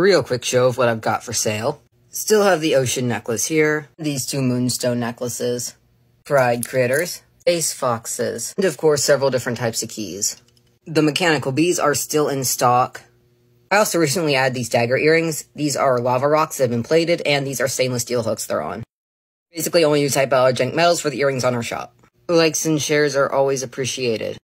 real quick show of what I've got for sale. Still have the ocean necklace here, these two moonstone necklaces, pride critters, ace foxes, and of course several different types of keys. The mechanical bees are still in stock. I also recently added these dagger earrings. These are lava rocks that have been plated, and these are stainless steel hooks they're on. Basically only use junk metals for the earrings on our shop. Likes and shares are always appreciated.